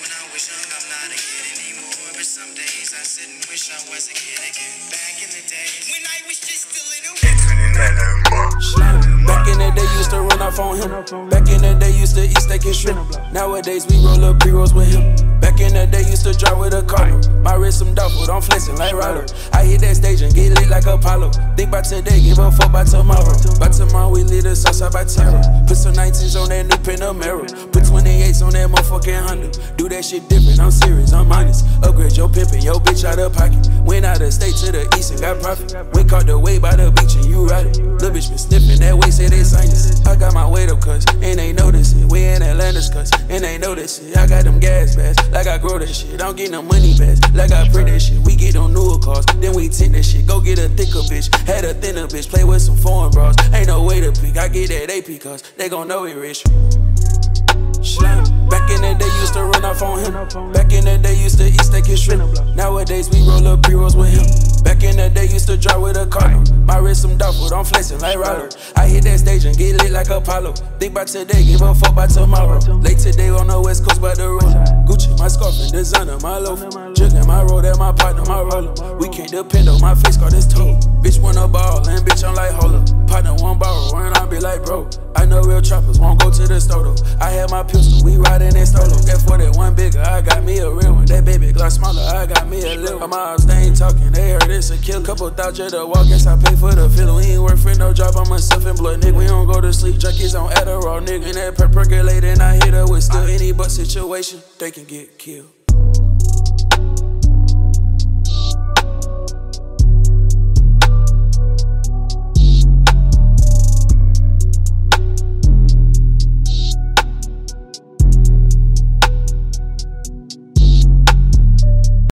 when I was young, I'm not a kid anymore. But some days I sit and wish I was a kid again. Back in the days when I was just a little kid. Back in the day, used to run off on him. Back in the day, used to eat steak and shrimp. Nowadays, we roll up pre-rolls with him. Back in the day, used to drive with a car. My wrist some duffel, I'm flexing like Rollo. I hit that stage and get lit like Apollo. Think about today, give a fuck by tomorrow. By tomorrow, we lead the Southside by terror. Put some 19s on that new Panamera. Put 28s on that motherfucking Honda. Do that shit different, I'm serious, I'm honest. Upgrade your pimpin', yo bitch out of pocket. Went out of state to the east and got profit. Went caught the way by the beach and you ride it. Little bitch been sniffing that way, say they sinus. I got my weight up, cuz, and they notice it. We in Atlantis, cuz, and they notice it. I got them gas bags, like I grow that shit. I don't get no money bags, like I print that shit. We get on newer cars, then we tint that shit. Go get a thicker bitch, had a thinner bitch. Play with some foreign bras, ain't no way to pick. I get that AP, cuz, they gon' know it rich. Back in the day, used to run off on him. Back in the day, used to eat steak and shrimp. Nowadays, we roll up pre-rolls with him. Back in the day, used to drive with a car. My wrist some duffel, I'm flexing like Rollo. I hit that stage and get lit like Apollo. Think about today, give a fuck by tomorrow. Late today on the west coast by the road. Gucci, my scarf and designer, my loaf. Jigging my road at my partner, my roller. We can't depend on my face, cause it's toe. Bitch wanna ball, and bitch I'm like holler. Partner one borrow, like bro. I know real trappers won't go to the store though. I had my pistol, we riding in solo. That for that one bigger, I got me a real one. That baby glass smaller, I got me a little. My ops, they ain't talking, they heard it's a kill. Couple thousand to walk, guess I pay for the feeling. We ain't work no job, I'm a self-employed nigga. We don't go to sleep, junkies on Adderall, nigga. And that per percolating, I hit her with still any but situation, they can get killed.